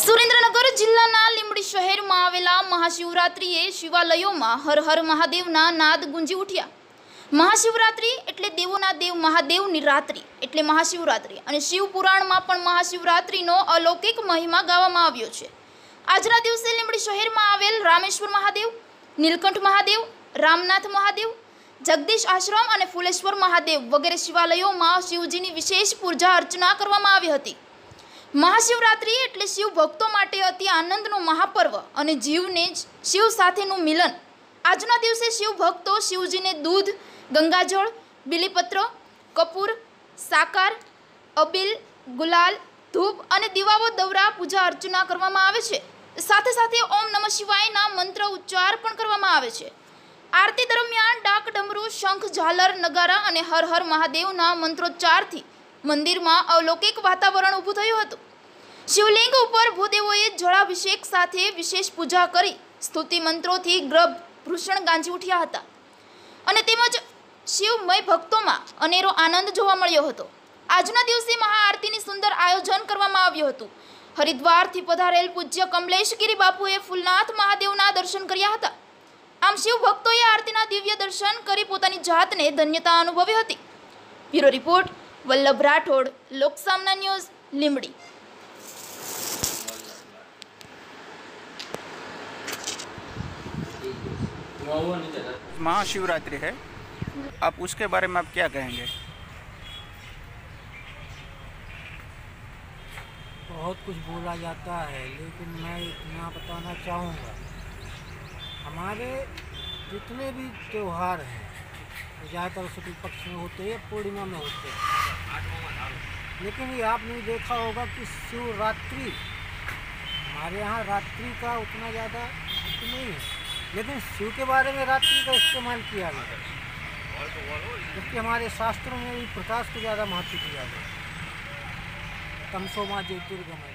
સુરેન્દ્રનગર જિલ્લાના લીંબડી શહેરમાં આવેલા મહાશિવરાત્રિએ શિવાલયોમાં હર હર મહાદેવના નાદ ગુંજી ઉઠ્યા. મહાશિવરાત્રિ એટલે દેવોના દેવ મહાદેવની રાત્રિ એટલે મહાશિવરાત્રિ અને શિવ પુરાણમાં પણ મહાશિવરાત્રિનો અલૌકિક મહિમા ગાવામાં આવ્યો છે. આજના દિવસે લીંબડી શહેરમાં આવેલ રામેશ્વર મહાદેવ, નીલકંઠ મહાદેવ, રામનાથ મહાદેવ, જગદીશ આશ્રમ અને ફુલેશ્વર મહાદેવ વગેરે શિવાલયોમાં શિવજીની વિશેષ પૂજા અર્ચના કરવામાં આવી હતી. મહાશિવરાત્રિ એટલે શિવ ભક્તો માટે અતિ આનંદનો મહાપર્વ અને જીવને જ શિવ સાથેનું મિલન. આજના દિવસે શિવ ભક્તો શિવજીને દૂધ, ગંગાજળ, બિલીપત્ર, કપૂર, સાકાર, અબિલ, ગુલાલ, ધૂપ અને દીવાઓ દવરા પૂજા અર્ચના કરવામાં આવે છે. સાથે સાથે ઓમ નમઃ શિવાયના મંત્ર ઉચ્ચાર પણ કરવામાં આવે છે. આરતી દરમિયાન ડાક ડમરૂ, શંખ, ઝાલર, નગારા અને હર હર મહાદેવના મંત્રોચ્ચારથી મંદિરમાં અલૌકિક વાતાવરણ ઊભું થયું હતું. શિવલિંગ ઉપર ભૂદેવોએ જળાભિષેક સાથે વિશેષ પૂજા કરી સ્તુતિ મંત્રોથી ગ્રભ ભૂષણ ગાંજી ઉઠ્યા હતા. અને તેમજ શિવમય ભક્તોમાં અનેરો આનંદ જોવા મળ્યો હતો. આજના દિવસે મહાઆરતીની સુંદર આયોજન કરવામાં આવ્યું હતું. હરિદ્વારથી પધારેલ પૂજ્ય કમલેશગીરી બાપુએ ફૂલનાથ મહાદેવના દર્શન કર્યા હતા. આમ શિવ ભક્તોએ આરતીના દિવ્ય દર્શન કરી પોતાની જાતને ધન્યતા અનુભવી હતી. Bureau report Vallabh Rathod Loksamna news Limbdi Mahashivratri है आप उसके बारे में आप क्या कहेंगे बहुत कुछ बोला जाता है लेकिन मैं इतना बताना चाहूँगा हमारे जितने भी त्यौहार हैं वो ज़्यादातर शुक्ल पक्ष में होते हैं, पूर्णिमा में होते हैं। लेकिन ये आपने देखा होगा कि शिवरात्रि, हमारे यहाँ रात्रि का उतना ज़्यादा नहीं है। लेकिन शिव के बारे में रात्रि का इस्तेमाल किया गया जबकि हमारे शास्त्रों में भी प्रकाश को ज़्यादा महत्व दिया गया है। तमसो माँ ज्योतिर्गमय